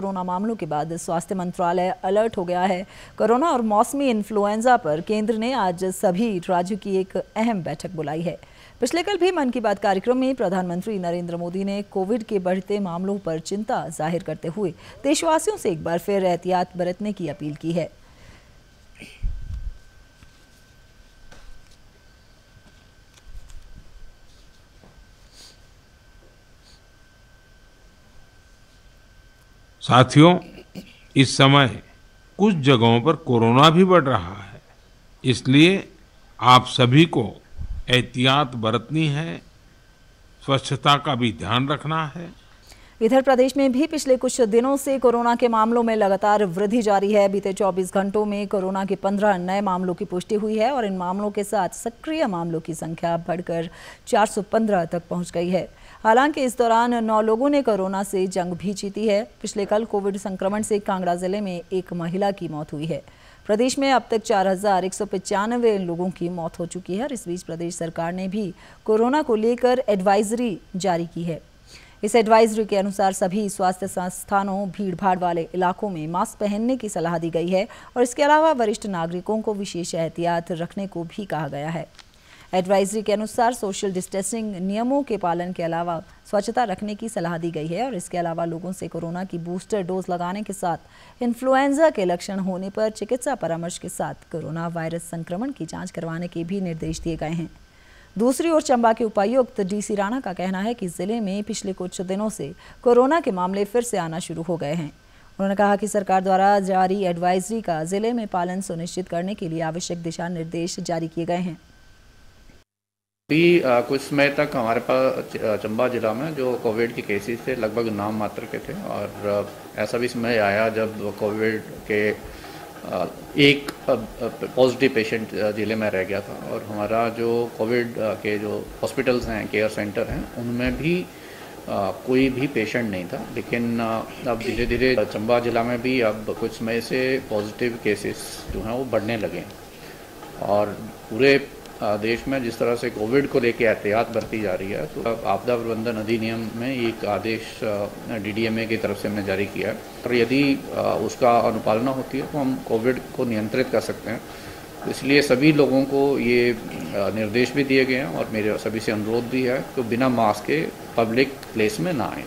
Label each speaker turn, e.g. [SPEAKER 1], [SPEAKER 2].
[SPEAKER 1] Corona मामलों के बाद स्वास्थ्य मंत्रालय अलर्ट हो गया है। कोरोना और मौसमी इन्फ्लुएंजा पर केंद्र ने आज सभी राज्यों की एक अहम बैठक बुलाई है। पिछले कल भी मन की बात कार्यक्रम में प्रधानमंत्री नरेंद्र मोदी ने कोविड के बढ़ते मामलों पर चिंता ज़ाहिर करते हुए देशवासियों से एक बार फिर एहतियात बरतने की अपील की है।
[SPEAKER 2] साथियों, इस समय कुछ जगहों पर कोरोना भी बढ़ रहा है। इसलिए आप सभी को एहतियात बरतनी है, स्वच्छता का भी ध्यान रखना है।
[SPEAKER 1] इधर प्रदेश में भी पिछले कुछ दिनों से कोरोना के मामलों में लगातार वृद्धि जारी है। बीते 24 घंटों में कोरोना के 15 नए मामलों की पुष्टि हुई है और इन मामलों के साथ सक्रिय मामलों की संख्या बढ़कर 415 तक पहुँच गई है। हालाँकि इस दौरान नौ लोगों ने कोरोना से जंग भी जीती है। पिछले कल कोविड संक्रमण से कांगड़ा ज़िले में एक महिला की मौत हुई है। प्रदेश में अब तक चार हज़ार एक सौ पचानवे लोगों की मौत हो चुकी है और इस बीच प्रदेश सरकार ने भी कोरोना को लेकर एडवाइजरी जारी की है। इस एडवाइजरी के अनुसार सभी स्वास्थ्य संस्थानों भीड़ भाड़ वाले इलाकों में मास्क पहनने की सलाह दी गई है और इसके अलावा वरिष्ठ नागरिकों को विशेष एहतियात रखने को भी कहा गया है। एडवाइजरी के अनुसार सोशल डिस्टेंसिंग नियमों के पालन के अलावा स्वच्छता रखने की सलाह दी गई है और इसके अलावा लोगों से कोरोना की बूस्टर डोज लगाने के साथ इन्फ्लुएंजा के लक्षण होने पर चिकित्सा परामर्श के साथ कोरोना वायरस संक्रमण की जाँच करवाने के भी निर्देश दिए गए हैं। दूसरी ओर चंबा के उपायुक्त डीसी राणा का कहना है कि ज़िले में पिछले कुछ दिनों से कोरोना के मामले फिर से आना शुरू हो गए हैं। उन्होंने कहा कि सरकार द्वारा जारी एडवाइजरी का ज़िले में पालन सुनिश्चित करने के लिए आवश्यक दिशा निर्देश जारी किए गए हैं।
[SPEAKER 3] अभी कुछ समय तक हमारे पास चंबा जिला में जो कोविड के केसेस थे लगभग नाम मात्र के थे। और ऐसा भी समय आया जब कोविड के एक पॉजिटिव पेशेंट ज़िले में रह गया था। और हमारा जो कोविड के जो हॉस्पिटल्स हैं केयर सेंटर हैं उनमें भी कोई भी पेशेंट नहीं था। लेकिन अब धीरे धीरे चंबा ज़िला में भी अब कुछ समय से पॉजिटिव केसेस जो हैं वो बढ़ने लगे हैं। और पूरे देश में जिस तरह से कोविड को लेकर एहतियात बरती जा रही है तो आपदा प्रबंधन अधिनियम में एक आदेश डीडीएमए की तरफ़ से हमने जारी किया है। और यदि उसका अनुपालना होती है तो हम कोविड को नियंत्रित कर सकते हैं। तो इसलिए सभी लोगों को ये निर्देश भी दिए गए हैं और मेरे सभी से अनुरोध भी है कि बिना मास्क के पब्लिक प्लेस में ना आए।